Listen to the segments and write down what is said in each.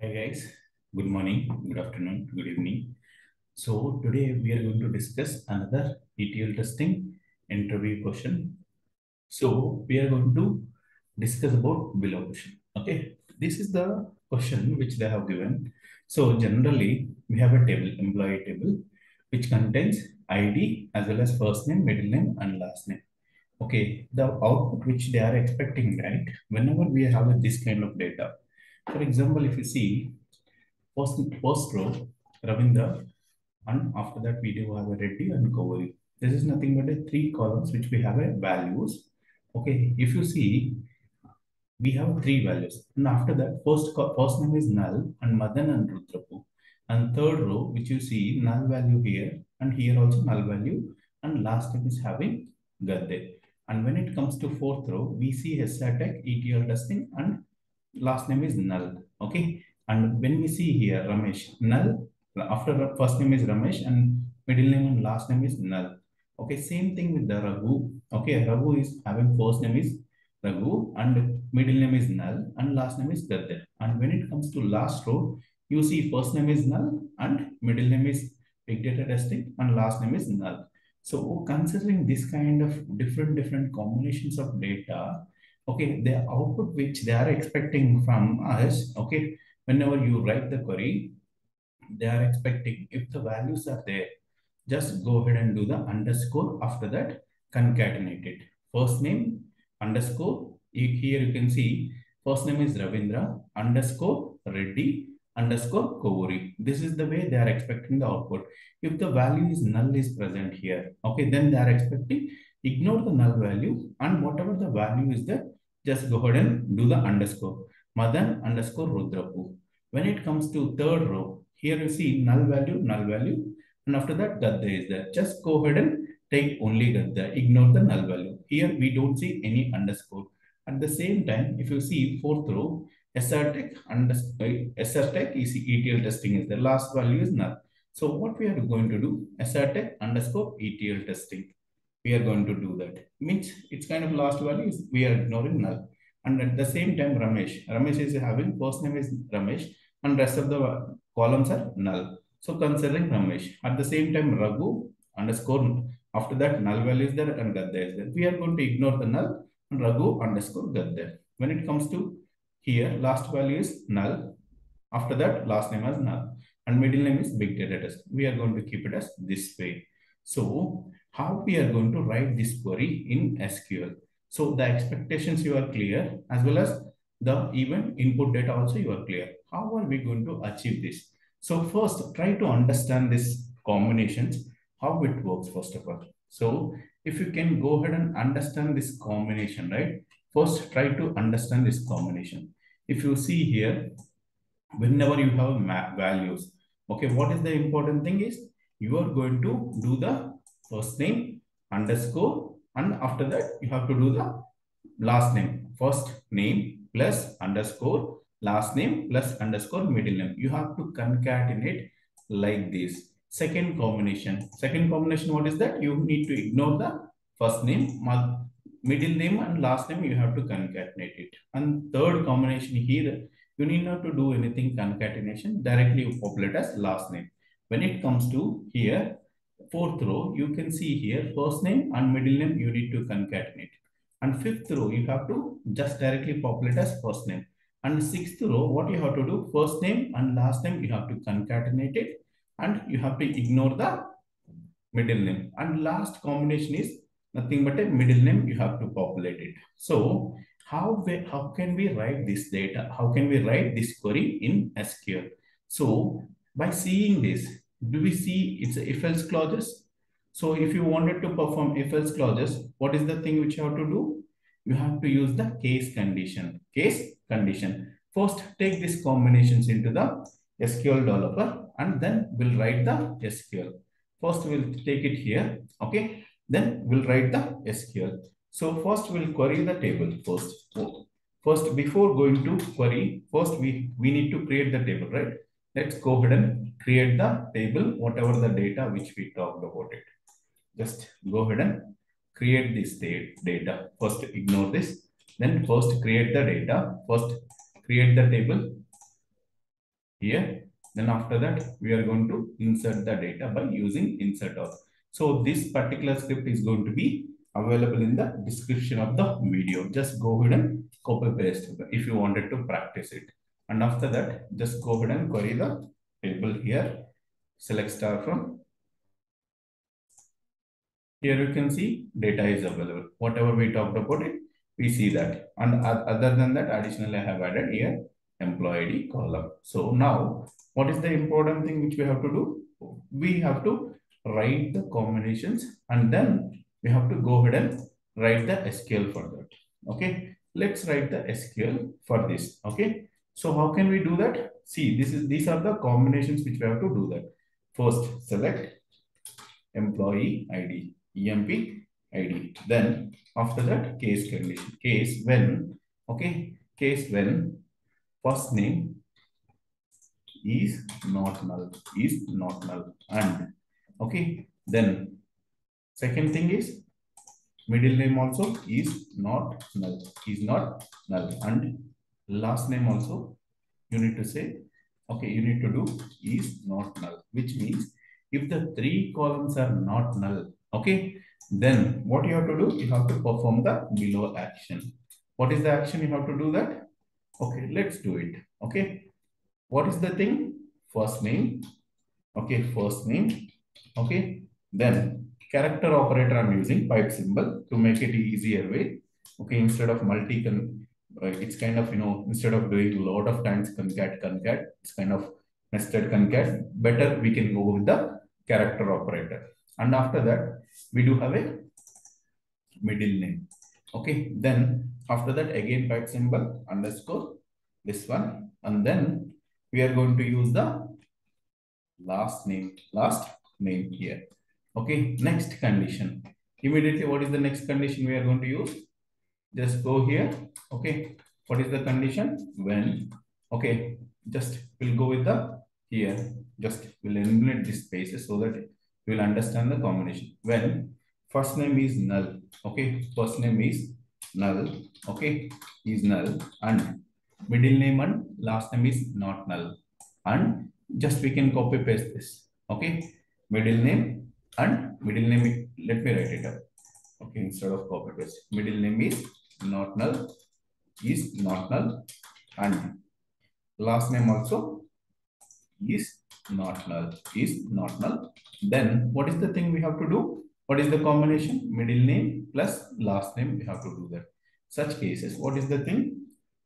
Hi guys, good morning, good afternoon, good evening. So today we are going to discuss another ETL testing interview question. So we are going to discuss about below question. Okay, this is the question which they have given. So generally we have a table, employee table, which contains ID as well as first name, middle name, and last name. Okay, the output which they are expecting, right? Whenever we have this kind of data, for example, if you see first, first row, Ravindra, and after that we do have a Reddy and. This is nothing but a three columns which we have a values. Okay, if you see, we have three values. And after that, first, first name is null and Madhan and Rudrapu. And third row, which you see null value here and here also null value. And last name is having Gadde. And when it comes to fourth row, we see SRTech, ETL testing, and last name is null. Okay. And when we see here Ramesh, null, after first name is Ramesh and middle name and last name is null. Okay, same thing with the Raghu. Okay, Raghu is having first name is Raghu and middle name is null and last name is Gadde. And when it comes to last row, you see first name is null and middle name is big data testing and last name is null. So considering this kind of different, different combinations of data, okay, the output which they are expecting from us, okay, whenever you write the query, they are expecting if the values are there, just go ahead and do the underscore after that concatenate it. First name underscore, here you can see first name is Ravindra underscore Reddy underscore Kovuri. This is the way they are expecting the output. If the value is null is present here, okay, then they are expecting ignore the null value and whatever the value is there, just go ahead and do the underscore. Madhan underscore Rudrapu. When it comes to third row, here you see null value, null value, and after that Gadde is there. Just go ahead and take only Gadde, ignore the null value. Here we don't see any underscore. At the same time, if you see fourth row, SRTech underscore eh, SRTech is ETL testing is the last value is null. So what we are going to do, SRTech underscore ETL testing. We are going to do that. Means it's kind of last value is we are ignoring null. And at the same time, Ramesh. Ramesh is having first name is Ramesh and rest of the columns are null. So considering Ramesh. At the same time, Raghu underscore after that null value is there and Gadde is there. We are going to ignore the null and Raghu underscore Gadde. When it comes to here, last value is null. After that, last name is null. And middle name is big data test. We are going to keep it as this way. So how we are going to write this query in SQL. So the expectations you are clear as well as the even input data also you are clear. How are we going to achieve this? So first try to understand this combinations, how it works first of all. So if you can go ahead and understand this combination, right? First try to understand this combination. If you see here, whenever you have map values, okay, what is the important thing is you are going to do the first name underscore and after that you have to do the last name. First name plus underscore last name plus underscore middle name. You have to concatenate like this. Second combination. Second combination, what is that? You need to ignore the first name, middle name and last name. You have to concatenate it. And third combination here, you need not to do anything concatenation. Directly you populate as last name. When it comes to here, fourth row, you can see here first name and middle name you need to concatenate. And fifth row, you have to just directly populate as first name. And sixth row, what you have to do, first name and last name, you have to concatenate it. And you have to ignore the middle name. And last combination is nothing but a middle name, you have to populate it. So how, we, how can we write this data? How can we write this query in SQL? So by seeing this, do we see it's if else clauses? So if you wanted to perform if else clauses, what is the thing which you have to do? You have to use the case condition. Case condition. First, take these combinations into the SQL developer and then we'll write the SQL. First, we'll take it here. Okay. Then we'll write the SQL. So first we'll query the table first. First, before going to query, first we, we need to create the table, right? Let's go ahead and create the table, whatever the data which we talked about it. Just go ahead and create this data. First, ignore this. Then first create the data. First, create the table. here. Then after that, we are going to insert the data by using insert all. So this particular script is going to be available in the description of the video. Just go ahead and copy paste if you wanted to practice it. And after that, just go ahead and query the table here. Select star from. Here you can see data is available. Whatever we talked about it, we see that. And other than that, additionally, I have added here employee ID column. So now, what is the important thing which we have to do? We have to write the combinations and then we have to go ahead and write the SQL for that. Okay, let's write the SQL for this. Okay, so how can we do that? See, this is these are the combinations which we have to do that. First, select employee ID, EMP ID. Then after that, case condition. Case when, okay, case when first name is not null, is not null. And okay, then second thing is middle name also is not null, is not null. And last name also you need to say, okay, you need to do is not null, which means if the three columns are not null, okay, then what you have to do, you have to perform the below action. What is the action you have to do that? Okay, let's do it. Okay, what is the thing? First name. Okay, first name. Okay, then character operator I'm using pipe symbol to make it easier way. Okay, instead of multi Uh, it's kind of, you know, instead of doing a lot of times concat, concat, it's kind of nested concat. Better we can go with the character operator. And after that, we do have a middle name. Okay, then after that, again pipe symbol underscore this one. And then we are going to use the last name, last name here. Okay, next condition. Immediately, what is the next condition we are going to use? Just go here. Okay. What is the condition? When, okay, just we'll go with the here. Just we'll eliminate these spaces so that we'll understand the combination. When first name is null. Okay. First name is null. Okay. Is null. And middle name and last name is not null. And just we can copy paste this. Okay. Middle name and middle name. Let me write it up. Okay. Instead of copy paste. Middle name is not null is not null and last name also is not null is not null. Then what is the thing we have to do? What is the combination? Middle name plus last name we have to do that. Such cases what is the thing?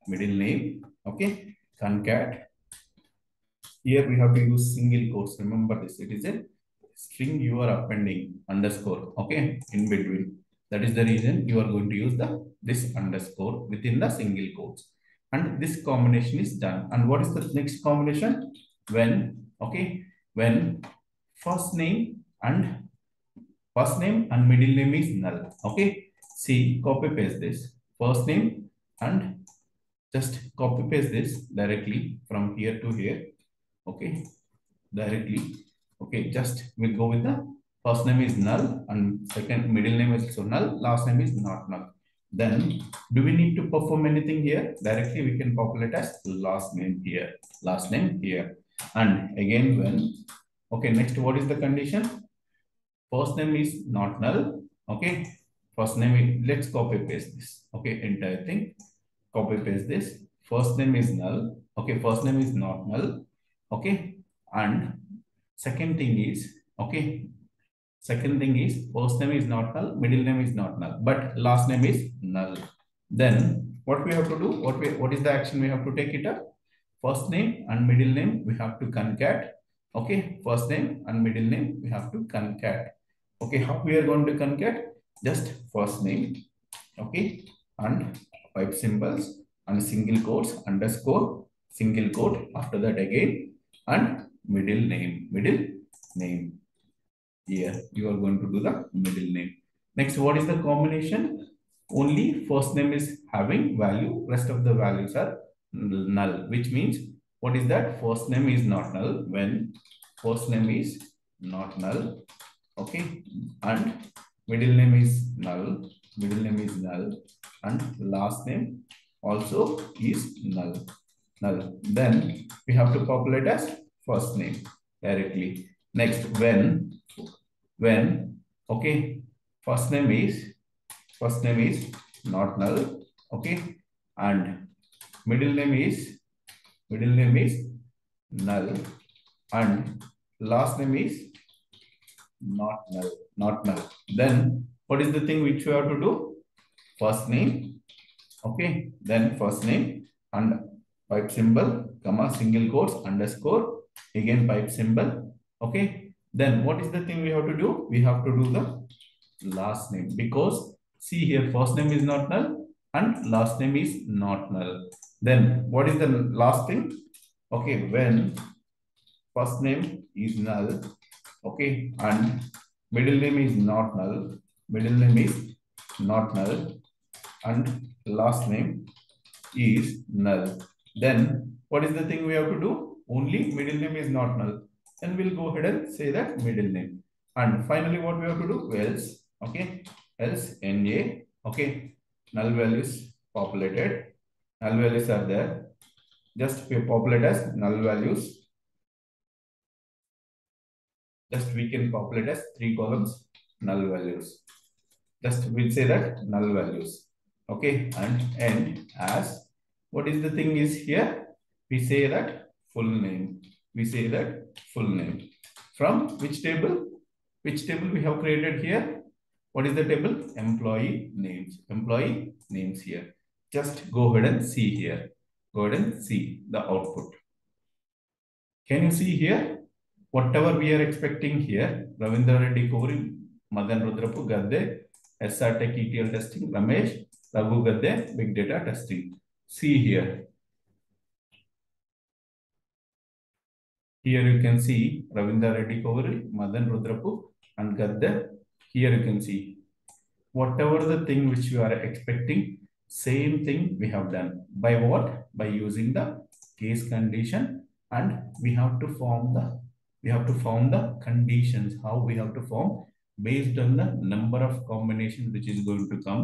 Middle name okay? Concat. Here we have to use single quotes. Remember this it is a string you are appending underscore okay? In between that is the reason you are going to use the this underscore within the single quotes. And this combination is done. And what is the next combination? When, okay, when first name and first name and middle name is null. Okay, see, copy paste this. First name and just copy paste this directly from here to here. Okay, directly. Okay, just we'll go with the First name is null and second middle name is also null. Last name is not null. Then do we need to perform anything here? Directly we can populate as last name here. Last name here. And again when, okay, next what is the condition? First name is not null. Okay. First name, is, let's copy paste this. Okay, entire thing. Copy paste this. First name is null. Okay, first name is not null. Okay. And second thing is, okay, Second thing is first name is not null, middle name is not null, but last name is null. Then what we have to do? What we what is the action we have to take it up? First name and middle name we have to concat. Okay, first name and middle name we have to concat. Okay, how we are going to concat? Just first name. Okay, and pipe symbols and single quotes underscore single quote after that again and middle name middle name here you are going to do the middle name next what is the combination only first name is having value rest of the values are null which means what is that first name is not null when first name is not null okay and middle name is null middle name is null and last name also is null null. Then we have to populate as first name directly. Next, when, when, okay, first name is, first name is not null, okay, and middle name is, middle name is null, and last name is not null, not null. Then what is the thing which we have to do? First name, okay, then first name and pipe symbol, comma, single quotes, underscore, again pipe symbol, okay. Then what is the thing we have to do? We have to do the last name because see here, first name is not null and last name is not null. Then what is the last thing? Okay, when first name is null, okay, and middle name is not null, middle name is not null, and last name is null. Then what is the thing we have to do? Only middle name is not null. Then we'll go ahead and say that middle name. And finally, what we have to do? Else, okay, else NA, okay, null values populated, null values are there. Just populate as null values. Just we can populate as three columns, null values. Just we'll say that null values. Okay, and end as what is the thing is here? We say that full name. We say that full name. From which table? Which table we have created here? What is the table? Employee names. Employee names here. Just go ahead and see here. Go ahead and see the output. Can you see here? Whatever we are expecting here, Ravindra Reddy Kovuri, Madhan Rudrapu Gadde, SR Tech ETL testing, Ramesh, Raghu Gadde, big data testing. See here. Here you can see Ravindra Reddy Kovuri, Madhan Rudrapu, and Gadde. Here you can see whatever the thing which you are expecting, same thing we have done. By what? By using the case condition and we have to form the we have to form the conditions how we have to form based on the number of combinations which is going to come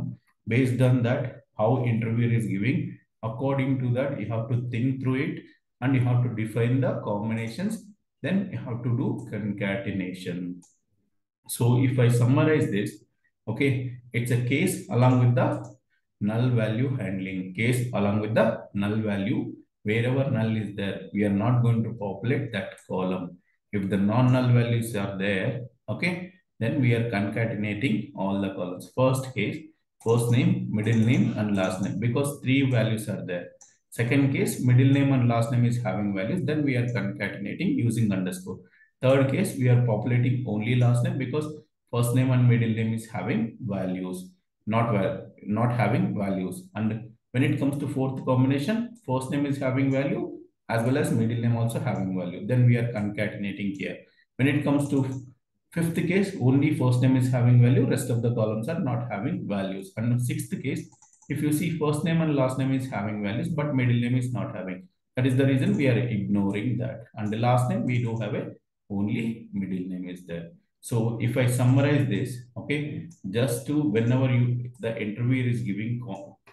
based on that how interviewer is giving according to that you have to think through it and you have to define the combinations then you have to do concatenation. So if i summarize this okay it's a case along with the null value handling case along with the null value. Wherever null is there we are not going to populate that column. If the non-null values are there okay then we are concatenating all the columns. First case first name, middle name, and last name because three values are there. Second case, middle name and last name is having values. Then we are concatenating using underscore. Third case, we are populating only last name because first name and middle name is having values, not val not having values. And when it comes to fourth combination, first name is having value as well as middle name also having value. Then we are concatenating here. When it comes to Fifth case, only first name is having value, rest of the columns are not having values. And sixth case, if you see first name and last name is having values, but middle name is not having. That is the reason we are ignoring that. And the last name, we do have a only middle name is there. So if I summarize this, okay, just to whenever you the interviewer is giving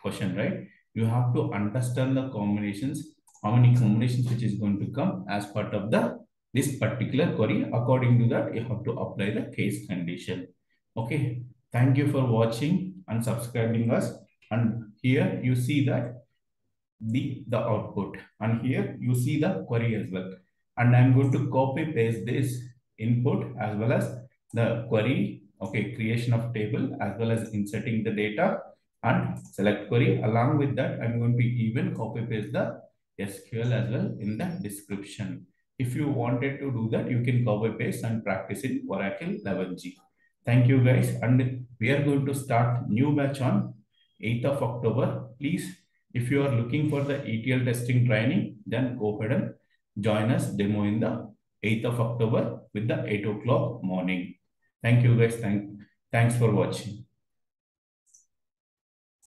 question, right, you have to understand the combinations, how many combinations which is going to come as part of the this particular query. According to that, you have to apply the case condition. Okay. Thank you for watching and subscribing us. And here you see that the, the output. And here you see the query as well. And I'm going to copy paste this input as well as the query, okay, creation of table as well as inserting the data and select query. Along with that, I'm going to even copy paste the SQL as well in the description. If you wanted to do that, you can copy paste and practice in Oracle 11g. Thank you guys. And we are going to start new batch on 8th of October. Please, if you are looking for the ETL testing training, then go ahead and join us demo in the 8th of October with the 8 o'clock morning. Thank you guys. Thank, thanks for watching.